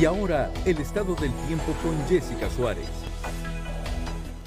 Y ahora, el estado del tiempo con Jessica Suárez.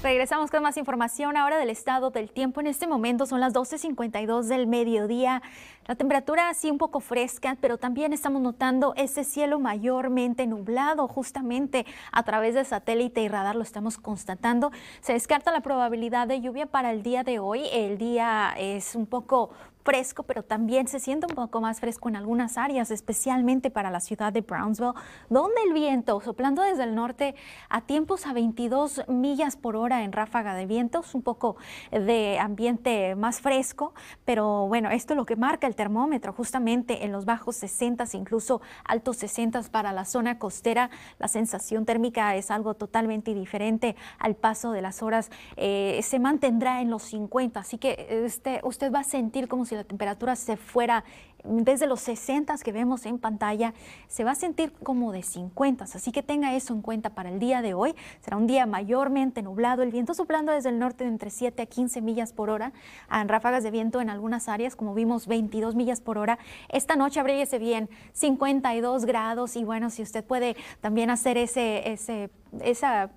Regresamos con más información ahora del estado del tiempo. En este momento son las 12.52 del mediodía. La temperatura sí un poco fresca, pero también estamos notando ese cielo mayormente nublado justamente a través de satélite y radar lo estamos constatando. Se descarta la probabilidad de lluvia para el día de hoy. El día es un poco fresco, pero también se siente un poco más fresco en algunas áreas, especialmente para la ciudad de Brownsville, donde el viento soplando desde el norte a tiempos a 22 millas por hora en ráfaga de vientos, un poco de ambiente más fresco, pero bueno, esto es lo que marca el termómetro, justamente en los bajos 60, incluso altos 60 para la zona costera, la sensación térmica es algo totalmente diferente al paso de las horas, eh, se mantendrá en los 50, así que este, usted va a sentir como si la temperatura se fuera desde los 60 que vemos en pantalla, se va a sentir como de 50. Así que tenga eso en cuenta para el día de hoy. Será un día mayormente nublado, el viento soplando desde el norte de entre 7 a 15 millas por hora, en ráfagas de viento en algunas áreas, como vimos 22 millas por hora. Esta noche abríguese bien, 52 grados y bueno, si usted puede también hacer ese, ese esa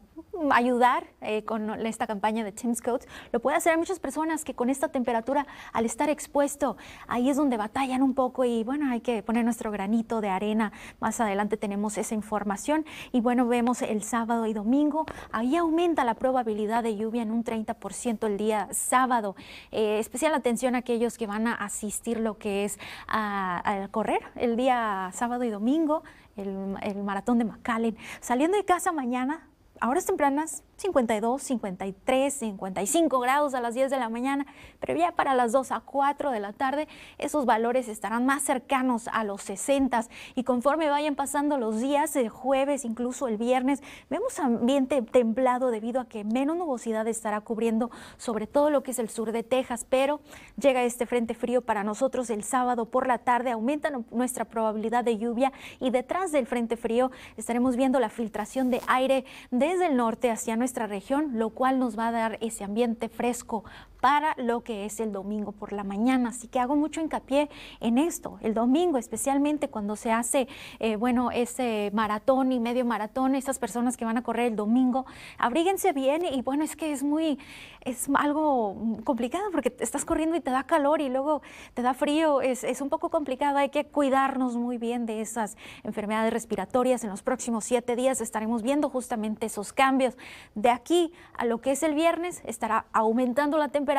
ayudar eh, con esta campaña de Tim's Coats, lo puede hacer a muchas personas que con esta temperatura, al estar expuesto, ahí es donde batallan un poco y bueno, hay que poner nuestro granito de arena. Más adelante tenemos esa información y bueno, vemos el sábado y domingo, ahí aumenta la probabilidad de lluvia en un 30% el día sábado. Eh, especial atención a aquellos que van a asistir lo que es a, correr el día sábado y domingo. El, el maratón de McAllen. Saliendo de casa mañana, a horas tempranas 52, 53, 55 grados a las 10 de la mañana, pero ya para las 2 a 4 de la tarde esos valores estarán más cercanos a los 60 y conforme vayan pasando los días, el jueves, incluso el viernes, vemos ambiente templado debido a que menos nubosidad estará cubriendo sobre todo lo que es el sur de Texas, pero llega este frente frío para nosotros el sábado por la tarde, aumenta nuestra probabilidad de lluvia y detrás del frente frío estaremos viendo la filtración de aire desde el norte hacia nuestra región, lo cual nos va a dar ese ambiente fresco para lo que es el domingo por la mañana. Así que hago mucho hincapié en esto, el domingo, especialmente cuando se hace, eh, bueno, ese maratón y medio maratón, esas personas que van a correr el domingo, abríguense bien y bueno, es que es muy, es algo complicado porque estás corriendo y te da calor y luego te da frío, es, es un poco complicado, hay que cuidarnos muy bien de esas enfermedades respiratorias. En los próximos siete días estaremos viendo justamente esos cambios. De aquí a lo que es el viernes estará aumentando la temperatura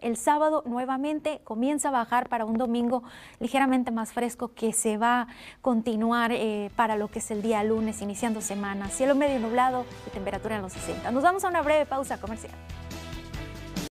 el sábado nuevamente comienza a bajar para un domingo ligeramente más fresco que se va a continuar eh, para lo que es el día lunes iniciando semana. Cielo medio nublado y temperatura en los 60. Nos vamos a una breve pausa comercial.